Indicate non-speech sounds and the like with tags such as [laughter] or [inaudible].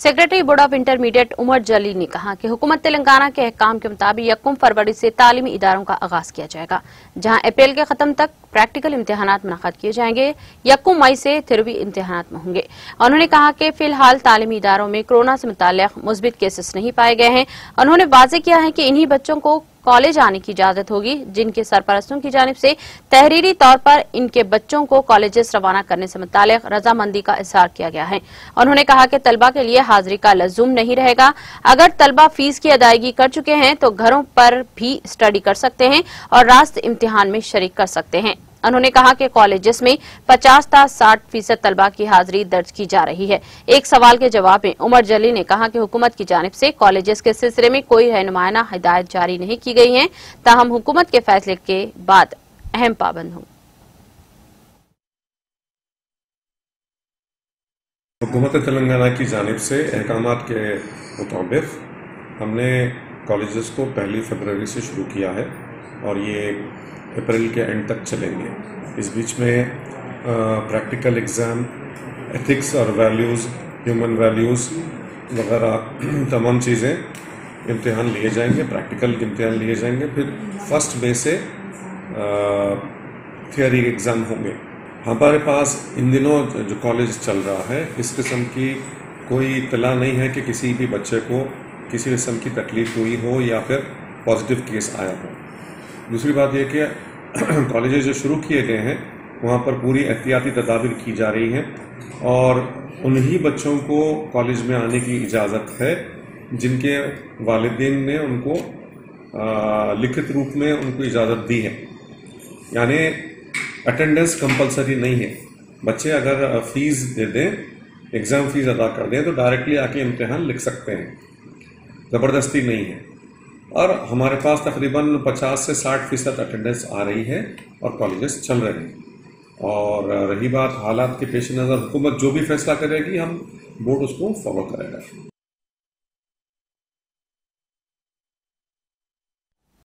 Secretary board of intermediate Umar जली ने कहा कि हुकूमत तेलंगाना के अहकाम के मुताबिक यकम फरवरी से तालीमी इदारों का आगाज़ किया जाएगा, जहाँ अप्रैल के खत्म तक प्रैक्टिकल इम्तहान मुनद किए जाएँगे। यकम मई से थिरवी में होंगे। उन्होंने कहा कि फ़िलहाल तालीमी इदारों में कोरोना से मुतक मुस्बित केसेस नहीं पाए गए हैं। उन्होंने वाजे किया है कि इन्हीं बच्चों को कॉलेज आने की इजाज़त होगी, जिनके सरपरस्तों की जानब से तहरीरी तौर पर इनके बच्चों को कॉलेजेस रवाना करने से मुताल रजामंदी का इजहार किया गया है। उन्होंने कहा कि तलबा के लिए हाजिरी का लजूम नहीं रहेगा। अगर तलबा फ़ीस की अदायगी कर चुके हैं तो घरों पर भी स्टडी कर सकते हैं और रास्त इम्तिहान में शरीक कर सकते हैं। उन्होंने कहा कि कॉलेजेस में 50 था 60 फ़ीसद तलबा की हाजिरी दर्ज की जा रही है। एक सवाल के जवाब में उमर जली ने कहा कि हुकूमत की जानब से कॉलेजेस के सिलसिले में कोई रहनुमाना हिदायत जारी नहीं की गई है। ताहम हुकूमत के फैसले के बाद अहम पाबंद हों। हुकूमत तेलंगाना की जानब से अहकाम के मुताबिक हमने कॉलेजेस को पहली फरवरी से शुरू किया है और ये अप्रैल के एंड तक चलेंगे। इस बीच में प्रैक्टिकल एग्ज़ाम एथिक्स और वैल्यूज़ ह्यूमन वैल्यूज़ वगैरह, [clears throat] तमाम चीज़ें इम्तहान लिए जाएँगे प्रैक्टिकल इम्तहान लिए जाएँगे। फिर फ़र्स्ट मे से थियोरी एग्ज़ाम होंगे। हमारे पास इन दिनों जो कॉलेज चल रहा है, इस किस्म की कोई इतला नहीं है कि किसी भी बच्चे को किसी किस्म की तकलीफ़ हुई हो या फिर पॉजिटिव केस आया हो। दूसरी बात यह कि [clears throat] कॉलेजेस जो शुरू किए गए हैं, वहाँ पर पूरी एहतियाती तदाबीर की जा रही हैं और उन्हीं बच्चों को कॉलेज में आने की इजाज़त है, जिनके वालदेन ने उनको लिखित रूप में उनको इजाज़त दी है। यानी अटेंडेंस कंपलसरी नहीं है। बच्चे अगर फ़ीस दे दें एग्ज़ाम फ़ीस अदा कर दें तो डायरेक्टली आके इम्तहान लिख सकते हैं। ज़बरदस्ती नहीं है। और हमारे पास तकरीबन 50 से 60 फ़ीसद अटेंडेंस आ रही है और कॉलेजेस चल रहे हैं। और रही बात हालात के पेश नज़र, हुकूमत जो भी फैसला करेगी, हम बोर्ड उसको फॉलो करेगा।